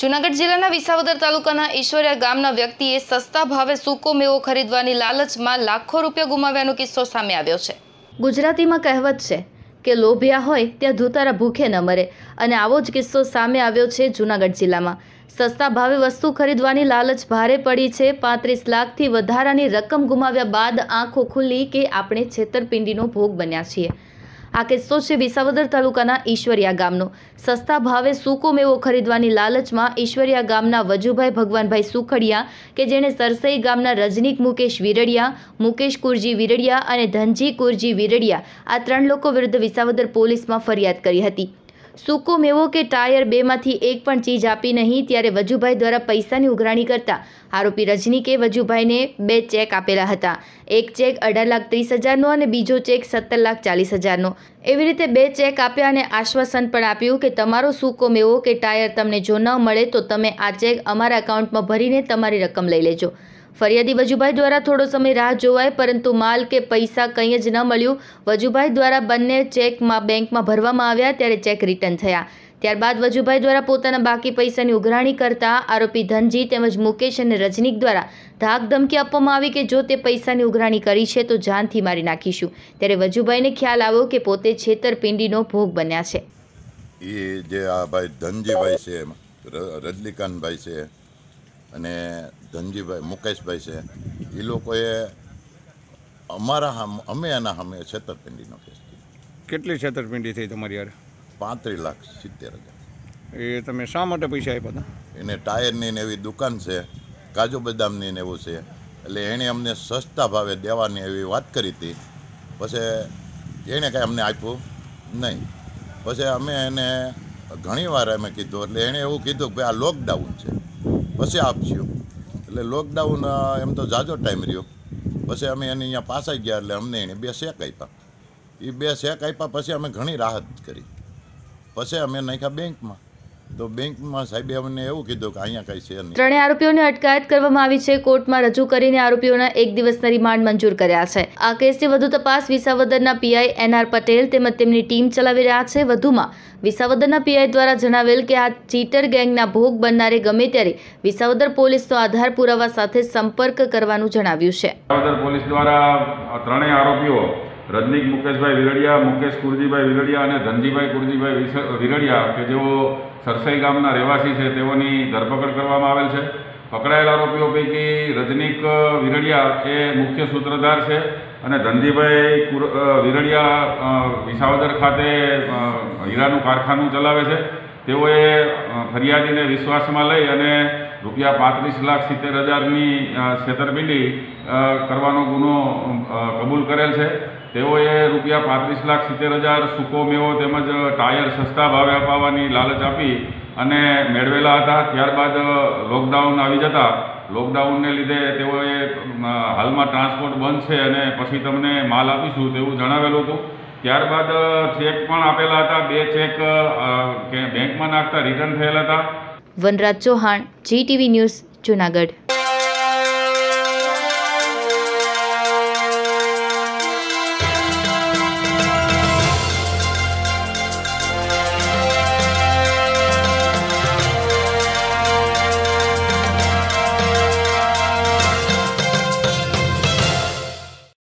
જૂનાગઢ જિલ્લાના વિસાવદર તાલુકાના ઈશ્વરિયા ગામના વ્યક્તિએ સસ્તા ભાવે સૂકો મેવો ખરીદવાની લાલચમાં લાખો રૂપિયા ગુમાવ્યાનો કિસ્સો સામે આવ્યો છે. ગુજરાતીમાં કહેવત છે કે લોભિયા હોય ત્યાં ધૂતારા ભૂખે ન મરે અને આવો જ કિસ્સો સામે આવ્યો છે જૂનાગઢ જિલ્લામાં. સસ્તા ભાવે વસ્તુ ખરીદવાની લાલચ ભારે પડી છે. પાંત્રીસ લાખથી વધારાની રકમ ગુમાવ્યા બાદ આંખો ખુલ્લી કે આપણે છેતરપિંડીનો ભોગ બન્યા છીએ. આ કિસ્સો છે વિસાવદર તાલુકાના ઈશ્વરિયા ગામનો. સસ્તા ભાવે સૂકો મેવો ખરીદવાની લાલચમાં ઈશ્વરિયા ગામના વજુભાઈ ભગવાનભાઈ સુખડિયા કે જેણે સરસઈ ગામના રજનીક મુકેશ વિરડિયા, મુકેશ કુરજી વિરડિયા અને ધનજી કુરજી વિરડિયા આ ત્રણ લોકો વિરુદ્ધ વિસાવદર પોલીસમાં ફરિયાદ કરી હતી. સૂકો મેવો કે ટાયર બેમાંથી એક પણ ચીજ આપી નહીં ત્યારે વજુભાઈ દ્વારા પૈસાની ઉઘરાણી કરતા આરોપી રજનીકે વજુભાઈને બે ચેક આપેલા હતા. એક ચેક અઢાર લાખ ત્રીસ હજારનો અને બીજો ચેક સત્તર લાખ ચાલીસ હજારનો. એવી રીતે બે ચેક આપ્યા અને આશ્વાસન પણ આપ્યું કે તમારો સૂકો મેવો કે ટાયર તમને જો ન મળે તો તમે આ ચેક અમારા એકાઉન્ટમાં ભરીને તમારી રકમ લઈ લેજો. ફરિયાદી વજુભાઈ દ્વારા થોડો સમય રાહ જોવાય, પરંતુ માલ કે પૈસા કંઈ જ ન મળ્યું. વજુભાઈ દ્વારા બંને ચેકમાં બેંકમાં ભરવામાં આવ્યા, ત્યારે ચેક રિટર્ન થયા. ત્યારબાદ વજુભાઈ દ્વારા પોતાના બાકી પૈસાની ઉઘરાણી કરતા આરોપી ધનજી તેમજ મુકેશ અને રજનીક દ્વારા ધાક ધમકી આપવામાં આવી કે જો તે પૈસાની ઉઘરાણી કરી છે, તો જાનથી મારી નાખીશું. ત્યારે વજુભાઈને ખ્યાલ આવ્યો કે પોતે છેતરપિંડીનો ભોગ બન્યા છે. એ જે આ ભાઈ ધનજીભાઈ છે રજનીકાંતભાઈ છે અને ધનજીભાઈ મુકેશભાઈ છે એ લોકોએ અમારા હામ અમે એના સામે છેતરપિંડીનો કેસ કેટલી છેતરપિંડી થઈ તમારી યાર પાંત્રીસ લાખ સિત્તેર હજાર. એ તમે શા માટે પૈસા આપ્યા હતા? એને ટાયરની ને એવી દુકાન છે કાજુ બદામની ને એવું છે એટલે એણે અમને સસ્તા ભાવે દેવાની એવી વાત કરી હતી. પછી એણે કાંઈ અમને આપ્યું નહીં. પછી અમે એને ઘણી વાર અમે કીધું એટલે એણે એવું કીધું કે ભાઈ આ લોકડાઉન છે. પછી આપશું એટલે લોકડાઉન એમ તો જાજો ટાઈમ રહ્યો. પછી અમે એને અહીંયા પાસાઈ ગયા એટલે અમને એને બે શેક આપ્યા. એ બે શેક આપ્યા, પછી અમે ઘણી રાહત કરી. પછી અમે નાખ્યા બેંકમાં. તો બેંકમાં સાહેબે અમને એવું કીધું કે અહીંયા કંઈ છે નહીં. ત્રણેય આરોપીઓને અટકાયત કરવામાં આવી છે. કોર્ટમાં રજૂ કરીને આરોપીઓના એક દિવસના રિમાન્ડ મંજૂર કર્યા છે. આ કેસની વધુ તપાસ વિસાવદરના પીઆઈ એનઆર પટેલ તેમજ તેમની ટીમ ચલાવી રહ્યા છે. વધુમાં વિસાવદરના પીઆઈ દ્વારા જણાવેલ કે આ ચીટર ગેંગના ભોગ બનનારે ગમે ત્યારે વિસાવદર પોલીસનો આધાર પુરાવા સાથે સંપર્ક કરવાનું જણાવ્યું છે. વિસાવદર પોલીસ દ્વારા ત્રણેય આરોપીઓ રજનીક, મુકેશભાઈ વિરડિયા, મુકેશ કુરજીભાઈ વિરડિયા અને ધનજીભાઈ કુરજીભાઈ વિરડિયા કે જેઓ સરસઈ ગામના રહેવાસી છે, તેઓની ધરપકડ કરવામાં આવેલ છે. પકડાયેલા આરોપીઓ પૈકી રજનીક, વિરડિયા એ મુખ્ય સૂત્રધાર છે અને ધનજીભાઈ વિરડિયા વિસાવદર ખાતે હીરાનું કારખાનું ચલાવે છે. તેઓએ ફરિયાદીને વિશ્વાસમાં લઈ અને રૂપિયા પાંત્રીસ લાખ સિત્તેર હજારની છેતરપિંડી કરવાનો ગુનો કબૂલ કરેલ છે. તેઓએ રૂપિયા પાંત્રીસ લાખ સિત્તેર હજાર સૂકો મેવો તેમજ ટાયર સસ્તા ભાવે અપાવવાની લાલચ આપી અને મેળવેલા હતા. ત્યારબાદ લોકડાઉન આવી જતા. લોકડાઉનને લીધે તેઓએ હાલમાં ટ્રાન્સપોર્ટ બંધ છે અને પછી તમને માલ આપીશું તેવું જણાવેલું હતું. ત્યારબાદ ચેક પણ આપેલા હતા. બે ચેક બેંકમાં નાખતા રિટર્ન થયેલા હતા. Vanraj Chauhan GTV news Junagadh.